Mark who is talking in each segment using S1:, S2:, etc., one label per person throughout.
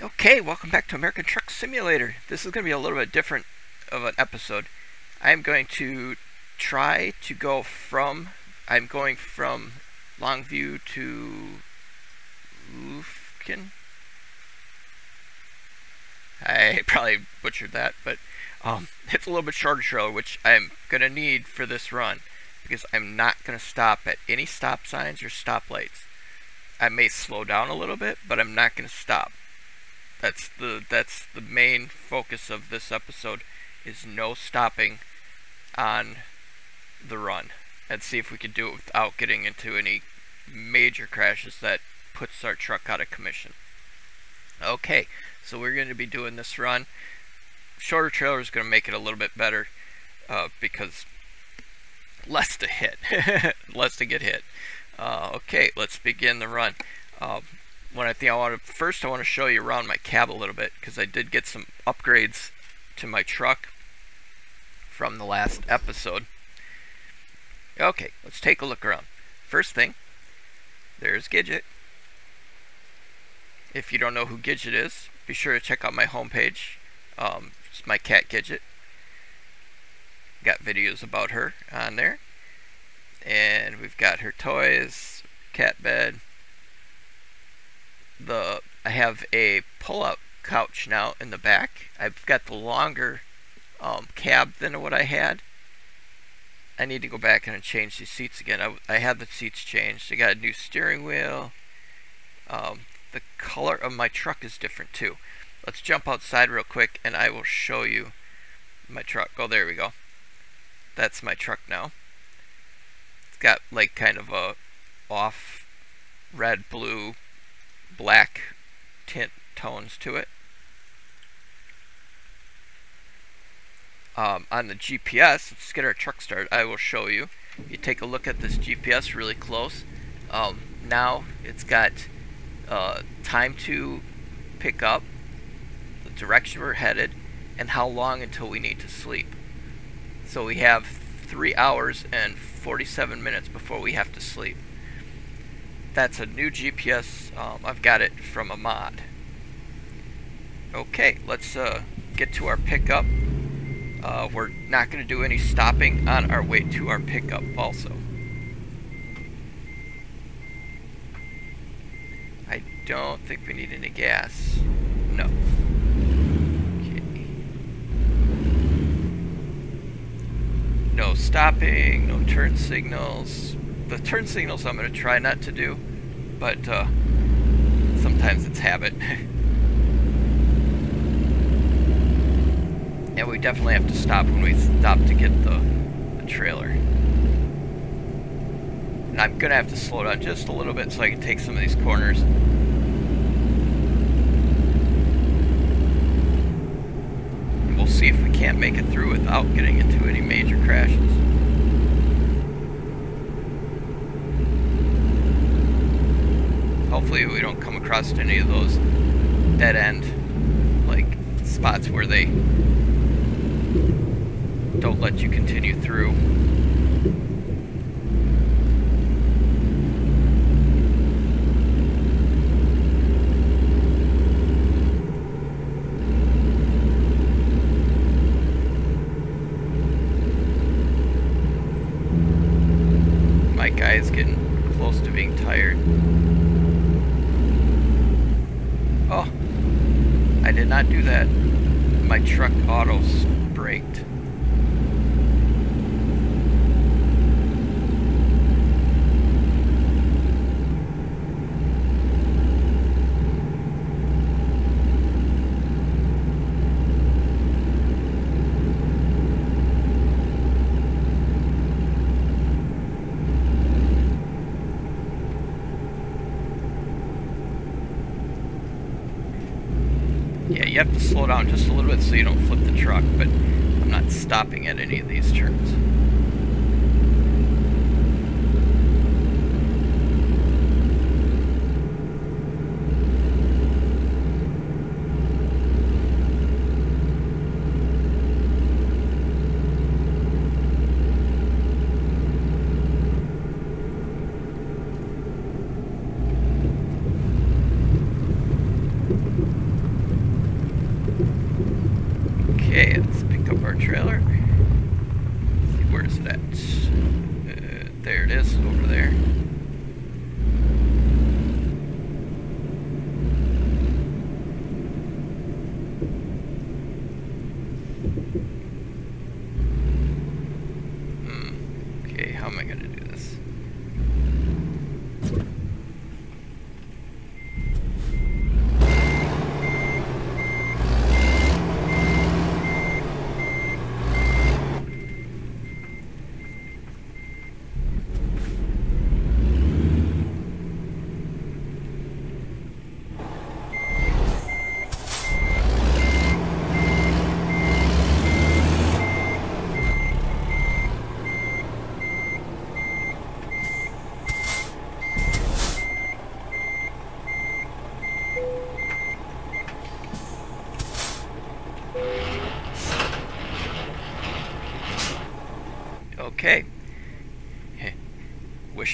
S1: Okay, welcome back to American Truck Simulator. This is going to be a little bit different of an episode. I'm going to try to go from, I'm going from Longview to Lufkin. I probably butchered that, but um, it's a little bit shorter trailer, which I'm going to need for this run because I'm not going to stop at any stop signs or stoplights. I may slow down a little bit, but I'm not going to stop. That's the that's the main focus of this episode is no stopping on the run and see if we can do it without getting into any major crashes that puts our truck out of commission. Okay, so we're going to be doing this run. Shorter trailer is going to make it a little bit better uh, because less to hit, less to get hit. Uh, okay, let's begin the run. Uh, what I think I want to first I want to show you around my cab a little bit because I did get some upgrades to my truck from the last episode. Okay, let's take a look around. First thing, there's Gidget. If you don't know who Gidget is, be sure to check out my homepage. Um, it's my cat Gidget. Got videos about her on there. And we've got her toys, cat bed. The I have a pull-out couch now in the back. I've got the longer um, cab than what I had. I need to go back and change the seats again. I, I had the seats changed. I got a new steering wheel. Um, the color of my truck is different too. Let's jump outside real quick and I will show you my truck. Oh, there we go. That's my truck now. It's got like kind of a off red, blue, black tint tones to it. Um, on the GPS, let's get our truck started. I will show you. You take a look at this GPS really close. Um, now it's got uh, time to pick up, the direction we're headed, and how long until we need to sleep. So we have 3 hours and 47 minutes before we have to sleep. That's a new GPS. Um, I've got it from a mod. Okay, let's uh, get to our pickup. Uh, we're not going to do any stopping on our way to our pickup also. I don't think we need any gas. No. Okay. No stopping, no turn signals. The turn signals I'm going to try not to do, but uh, sometimes it's habit. and we definitely have to stop when we stop to get the, the trailer. And I'm going to have to slow down just a little bit so I can take some of these corners. And we'll see if we can't make it through without getting into any major crashes. Hopefully we don't come across any of those dead end like spots where they don't let you continue through. My guy is getting close to being tired. Oh, I did not do that. My truck autos braked. Yeah, you have to slow down just a little bit so you don't flip the truck, but I'm not stopping at any of these turns.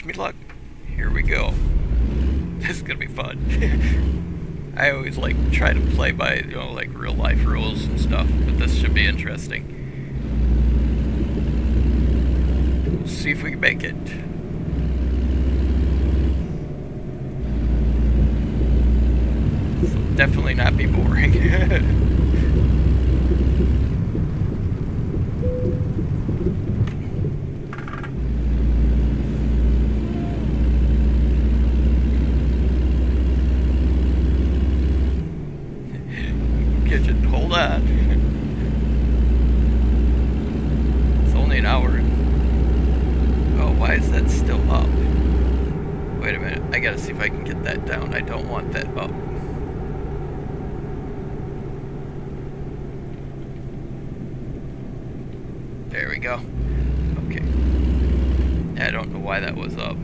S1: Me luck. Here we go. This is gonna be fun. I always like try to play by you know like real life rules and stuff, but this should be interesting. We'll see if we can make it. This will definitely not be boring. Hold it's only an hour. Oh, why is that still up? Wait a minute. I gotta see if I can get that down. I don't want that up. There we go. Okay. I don't know why that was up.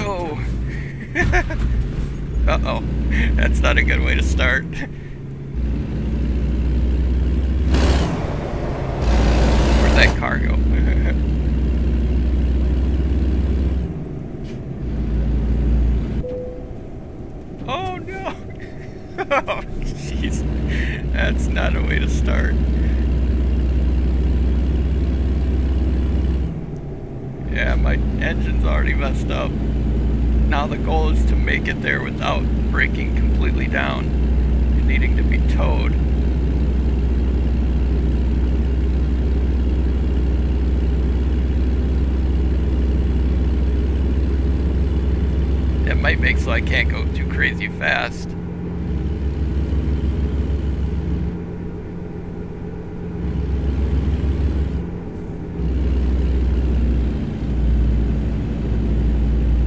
S1: Oh! Uh-oh. That's not a good way to start. Where'd that car go? oh no! Oh jeez. That's not a way to start. Yeah, my engine's already messed up. Now the goal is to make it there without breaking completely down and needing to be towed. That might make so I can't go too crazy fast.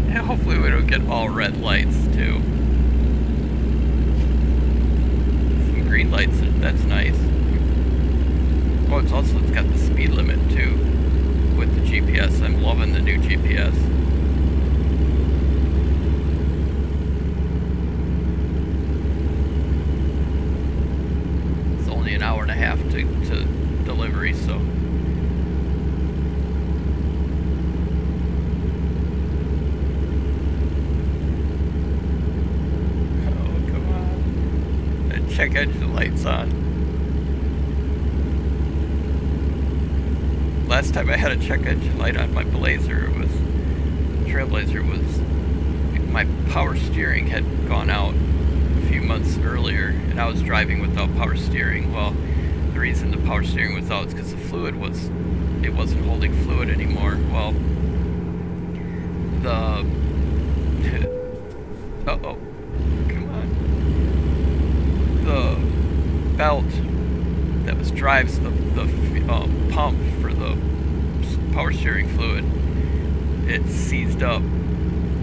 S1: And get all red lights too. Some green lights, that's nice. Oh, it's also it's got the speed limit too with the GPS. I'm loving the new GPS. It's only an hour and a half to, to delivery, so Oh, come Check engine lights on. Last time I had a check engine light on my Blazer, it was Trailblazer was my power steering had gone out a few months earlier, and I was driving without power steering. Well, the reason the power steering was out is because the fluid was it wasn't holding fluid anymore. Well, the uh oh, the belt that was drives the the uh, pump for the power steering fluid, it seized up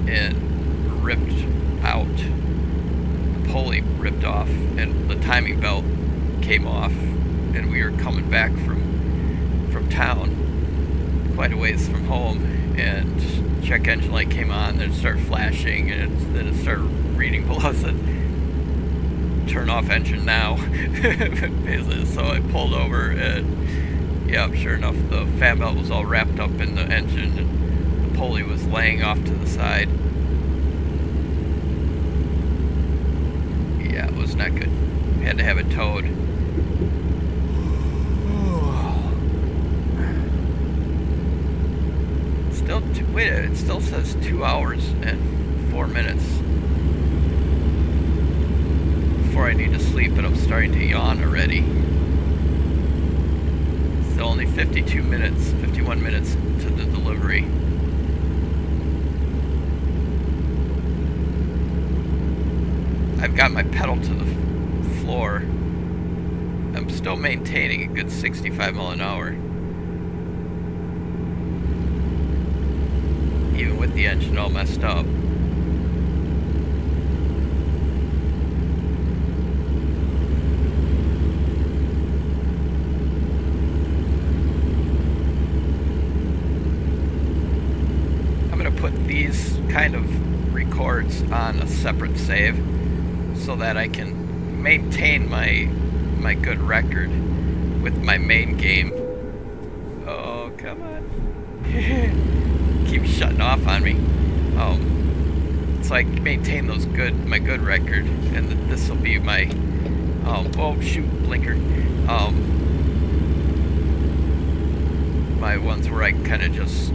S1: and ripped out. The pulley ripped off, and the timing belt came off, and we were coming back from from town, quite a ways from home, and check engine light came on, then it started flashing, and it, then it started reading below turn off engine now. So I pulled over and yeah, sure enough, the fan belt was all wrapped up in the engine and the pulley was laying off to the side. Yeah, it was not good. We had to have it towed. Still, wait, it still says two hours and four minutes before I need to sleep, but I'm starting to yawn already. Still only 52 minutes, 51 minutes to the delivery. I've got my pedal to the floor. I'm still maintaining a good 65 mile an hour. Even with the engine all messed up. I'm going to put these kind of records on a separate save so that I can maintain my my good record with my main game. Oh, come on. Keep shutting off on me. Um, so I maintain those good my good record, and this will be my um. Oh shoot, blinker. Um, my ones where I kind of just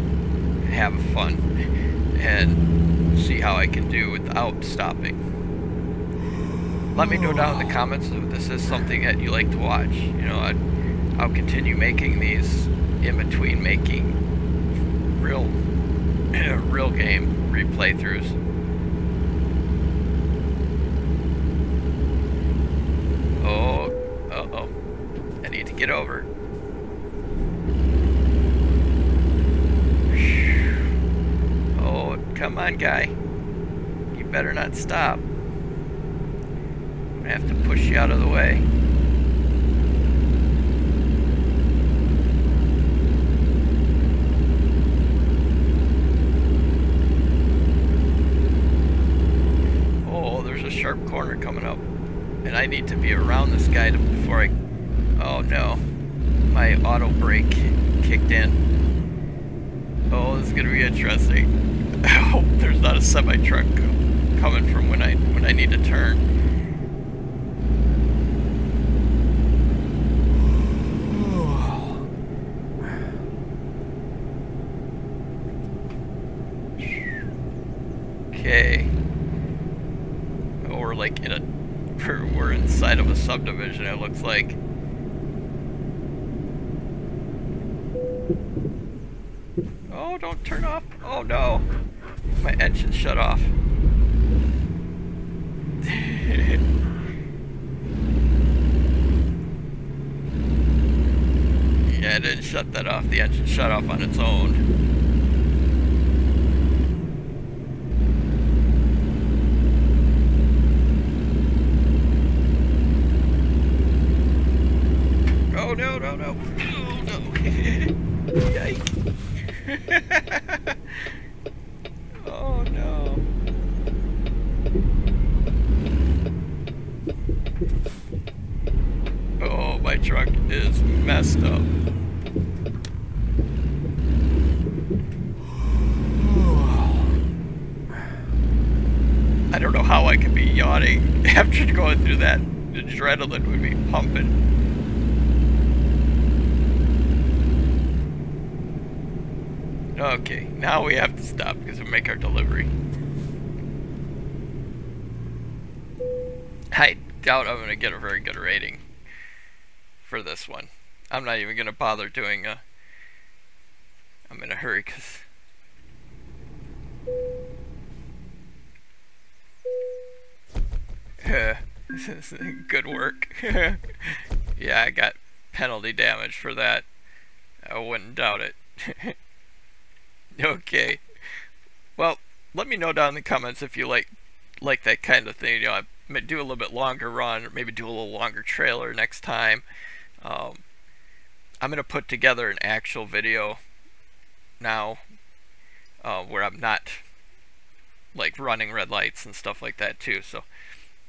S1: have fun and see how I can do without stopping let me know down in the comments if this is something that you like to watch. You know, i will continue making these in between making real, real game replay throughs. Oh, uh oh. I need to get over. Oh, guy. You better not stop. I'm gonna have to push you out of the way. Oh, there's a sharp corner coming up. And I need to be around this guy to, before I... Oh no. My auto brake kicked in. Oh, this is gonna be interesting. I hope there's not a semi-truck coming from when I when I need to turn. Okay. Oh, we're like in a... We're inside of a subdivision, it looks like. Oh, don't turn off. Oh, no. My engine shut off. yeah, it didn't shut that off. The engine shut off on its own. no, no, no. Oh, no. Yikes. oh, no. Oh, my truck is messed up. I don't know how I could be yawning after going through that. The adrenaline would be pumping. Okay, now we have to stop because we make our delivery. I doubt I'm going to get a very good rating for this one. I'm not even going to bother doing a... I'm in a hurry because... good work. yeah, I got penalty damage for that. I wouldn't doubt it. Okay. Well, let me know down in the comments if you like like that kind of thing. You know, I might do a little bit longer run, or maybe do a little longer trailer next time. Um, I'm gonna put together an actual video now uh, where I'm not like running red lights and stuff like that too. So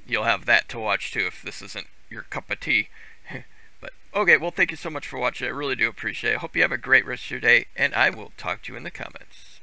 S1: you'll have that to watch too if this isn't your cup of tea. but okay, well thank you so much for watching. I really do appreciate it. Hope you have a great rest of your day, and I will talk to you in the comments.